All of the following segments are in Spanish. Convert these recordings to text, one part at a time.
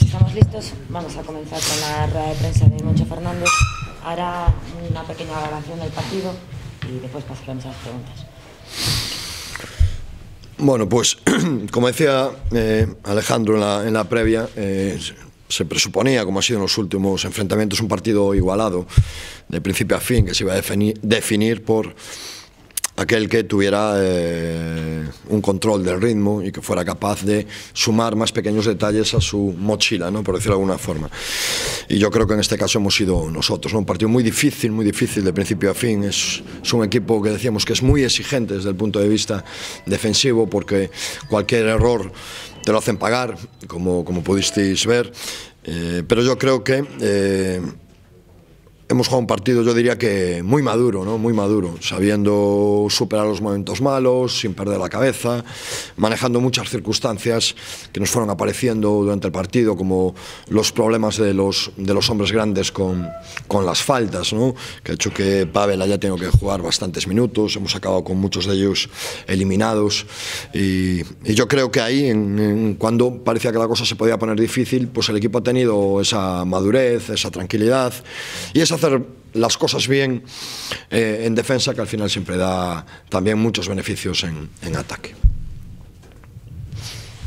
Estamos listos, vamos a comenzar con la rueda de prensa de Moncho Fernández. Hará una pequeña valoración del partido y después pasaremos a las preguntas. Bueno, pues como decía eh, Alejandro en la, previa, eh, se presuponía, como ha sido en los últimos enfrentamientos, un partido igualado, de principio a fin, que se iba a definir, definir por aquel que tuviera eh, un control del ritmo y que fuera capaz de sumar más pequeños detalles a su mochila, ¿no? por decirlo de alguna forma. Y yo creo que en este caso hemos sido nosotros. ¿no? Un partido muy difícil, muy difícil de principio a fin. Es, es un equipo que decíamos que es muy exigente desde el punto de vista defensivo porque cualquier error te lo hacen pagar, como, como pudisteis ver. Eh, pero yo creo que eh, hemos jugado un partido, yo diría que muy maduro, ¿no? muy maduro, sabiendo superar los momentos malos, sin perder la cabeza, manejando muchas circunstancias que nos fueron apareciendo durante el partido, como los problemas de los, de los hombres grandes con, con las faltas, ¿no? que ha hecho que Pavel haya tenido que jugar bastantes minutos, hemos acabado con muchos de ellos eliminados, y, y yo creo que ahí, en, en, cuando parecía que la cosa se podía poner difícil, pues el equipo ha tenido esa madurez, esa tranquilidad y esa hacer las cosas bien eh, en defensa, que al final siempre da también muchos beneficios en, en ataque.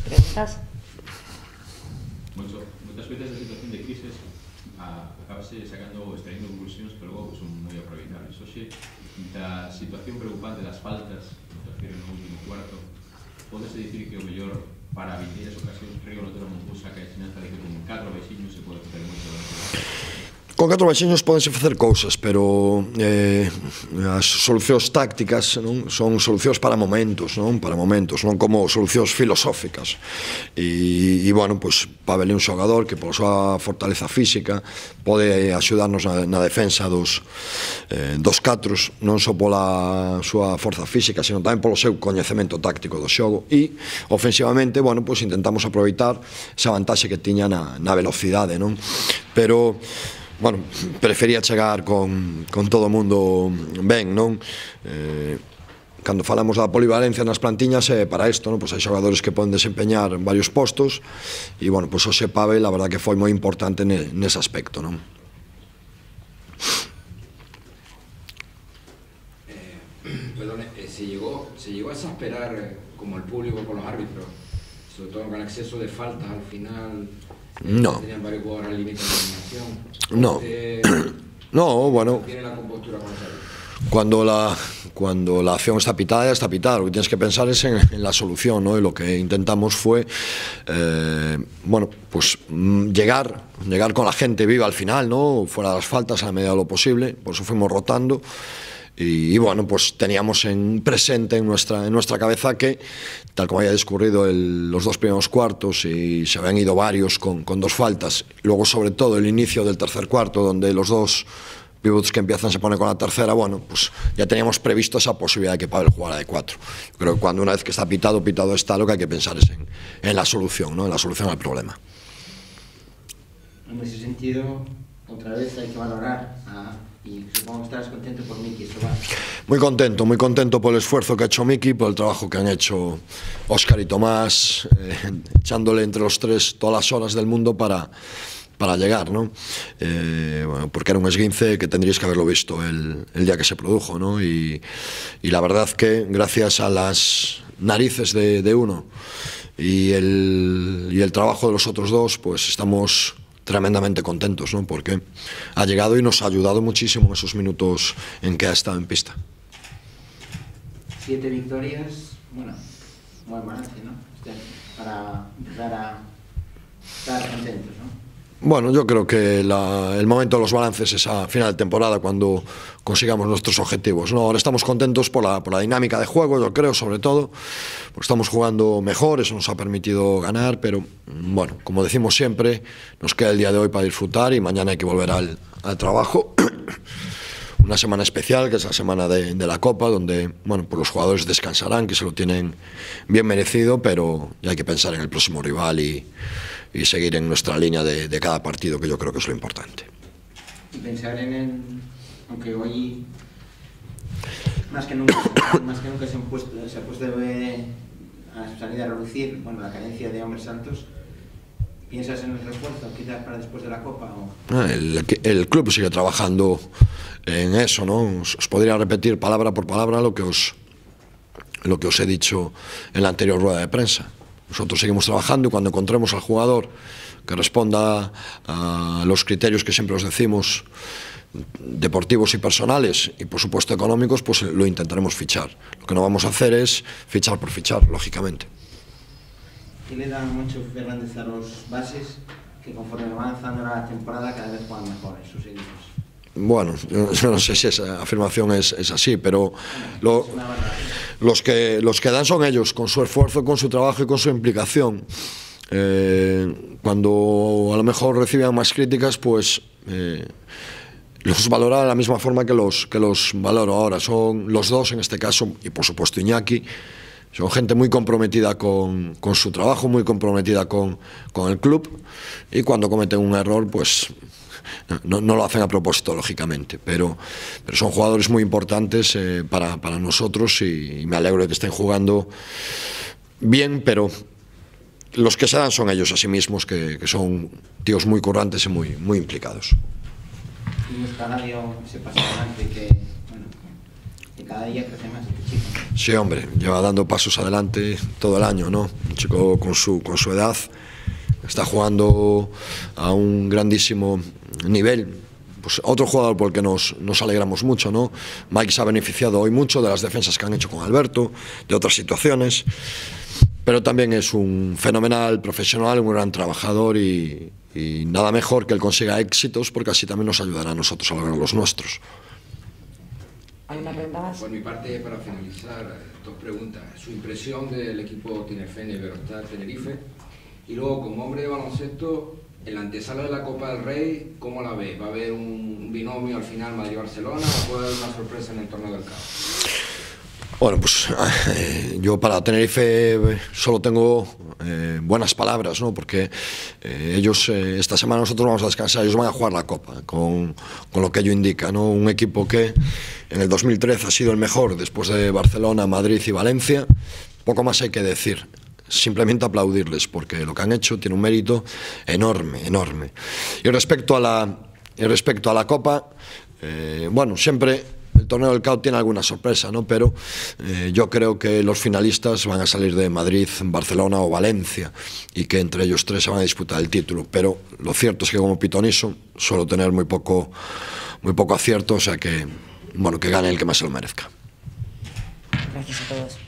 ¿Preguntas? Muchas veces la situación de crisis a, acabase sacando ou extraindo conclusións que logo son moi aproveitables. Oxe, da situación preocupante das faltas, no terceiro no último cuarto, podese dicir que o mellor para vindeiras ocasións Río Lotero Moncusa que a ensinanza de que con catro veciños se pode facer moito. Con catro baixinhos podense facer cousas, pero eh, as solucións tácticas non son solucións para momentos, non para momentos, non como solucións filosóficas. E, e bueno, pois Pavel é un xogador que pola súa fortaleza física pode axudarnos na, na defensa dos, eh, dos catros, non só pola súa forza física, sino tamén polo seu coñecemento táctico do xogo. E ofensivamente, bueno, pois intentamos aproveitar esa vantaxe que tiña na, na velocidade, non? Pero bueno, prefería chegar con, con todo o mundo ben, non? Eh, cando falamos da polivalencia nas plantiñas é para isto, non? Pois hai xogadores que poden desempeñar en varios postos e, bueno, pois o Pavel, a verdad que foi moi importante ne, nese aspecto, non? Eh, perdón, eh, se, llegó, se llegó a exasperar eh, como el público con los árbitros, sobre todo con el exceso de faltas al final, No. Tenían varios jugadores al límite de eliminación. No. Este, No, bueno, tiene la compostura con los árbitros. cuando la, cuando la acción está pitada, está pitada. Lo que tienes que pensar es en, en la solución, ¿no? Y lo que intentamos fue, eh, bueno, pues mm, llegar, llegar con la gente viva al final, ¿no? Fuera de las faltas a la medida de lo posible. Por eso fuimos rotando. Y, y, bueno, pues teníamos en presente en nuestra, en nuestra cabeza que, tal como había discurrido el, los dos primeros cuartos y se habían ido varios con, con, dos faltas, luego sobre todo el inicio del tercer cuarto, donde los dos pivots que empiezan se ponen con la tercera, bueno, pues ya teníamos previsto esa posibilidad de que Pavel jugara de cuatro. Yo creo que cuando una vez que está pitado, pitado está, lo que hay que pensar es en, en la solución, ¿no? en la solución al problema. En ese sentido, otra vez hay que valorar a y supongo que contento por Miki. Muy contento, muy contento por el esfuerzo que ha hecho Miki, por el trabajo que han hecho Óscar y Tomás, eh, echándole entre los tres todas las horas del mundo para, para llegar, ¿no? Eh, bueno, porque era un esguince que tendríais que haberlo visto el, el día que se produjo, ¿no? Y, y, la verdad que gracias a las narices de, de uno y el, y el trabajo de los otros dos, pues estamos tremendamente contentos, ¿no? porque ha llegado y nos ha ayudado muchísimo en esos minutos en que ha estado en pista. Siete victorias, bueno, buen balance, ¿no? Para empezar a estar contentos, ¿no? Bueno, yo creo que el momento de los balances es a final de temporada cuando consigamos nuestros objetivos. ¿no? Ahora estamos contentos por la, por la dinámica de juego, yo creo, sobre todo, estamos jugando mejor, eso nos ha permitido ganar, pero bueno, como decimos siempre, nos queda el día de hoy para disfrutar y mañana hay que volver al, al trabajo. Una semana especial, que es la semana de, de, la Copa, donde bueno, pues los jugadores descansarán, que se lo tienen bien merecido, pero ya hay que pensar en el próximo rival y, y seguir en nuestra línea de, de, cada partido, que yo creo que es lo importante. Y pensar en el, aunque hoy más que nunca, más que nunca se, han puesto, se ha puesto de, a salida a reducir bueno, la carencia de hombres santos, ¿Piensas en el refuerzo quizás para después de la Copa? O... Ah, el, el, club sigue trabajando en eso, ¿no? Os, os, podría repetir palabra por palabra lo que os lo que os he dicho en la anterior rueda de prensa. Nosotros seguimos trabajando y cuando encontremos al jugador que responda a los criterios que siempre os decimos deportivos y personales y por supuesto económicos, pues lo intentaremos fichar. Lo que no vamos a hacer es fichar por fichar, lógicamente. ¿Qué le da mucho Fernández a los bases que conforme va avanzando la temporada cada vez juegan mejor en sus equipos? Bueno, no sé si esa afirmación es, es así, pero lo, los, que, los que dan son ellos, con su esfuerzo, con su trabajo y con su implicación. Eh, cuando a lo mejor reciben más críticas, pues eh, los valora de la misma forma que los, que los valoro ahora. Son los dos, en este caso, y por supuesto Iñaki, son gente muy comprometida con, con su trabajo, muy comprometida con, con, el club, y cuando cometen un error, pues no, no lo hacen a propósito, lógicamente, pero, pero son jugadores muy importantes eh, para, para, nosotros y, me alegro de que estén jugando bien, pero los que se dan son ellos a sí mismos, que, que son tíos muy currantes y muy, muy implicados. Y cada día crece más este chico. Sí, hombre, lleva dando pasos adelante todo el año, ¿no? Un chico con su, con su edad está jugando a un grandísimo nivel. Pues otro jugador por el que nos, nos alegramos mucho, ¿no? Mike se ha beneficiado hoy mucho de las defensas que han hecho con Alberto, de otras situaciones pero también es un fenomenal profesional, un gran trabajador y, y, nada mejor que él consiga éxitos porque así también nos ayudará a nosotros a lograr los nuestros. ¿Hay una pregunta más? Por mi parte, para finalizar, dos preguntas. Su impresión del equipo Tinefene Verostar Tenerife y luego, como hombre de baloncesto, en la antesala de la Copa del Rey, ¿cómo la ve? ¿Va a haber un binomio al final Madrid-Barcelona o puede haber una sorpresa en el torneo del CAO? Bueno, pues eh, yo para Tenerife solo tengo eh, buenas palabras, ¿no? porque eh, ellos, eh, esta semana nosotros vamos a descansar, ellos van a jugar la Copa, con, con, lo que ello indica, ¿no? un equipo que en el 2013 ha sido el mejor después de Barcelona, Madrid y Valencia, poco más hay que decir. Simplemente aplaudirles, porque lo que han hecho tiene un mérito enorme, enorme. Y respecto a la, respecto a la Copa, bueno, siempre torneo del CAO tiene alguna sorpresa, ¿no? pero eh, yo creo que los finalistas van a salir de Madrid, Barcelona o Valencia y que entre ellos tres se van a disputar el título. Pero lo cierto es que como pitoniso suelo tener muy poco, muy poco acierto, o sea que, bueno, que gane el que más se lo merezca. Gracias a todos.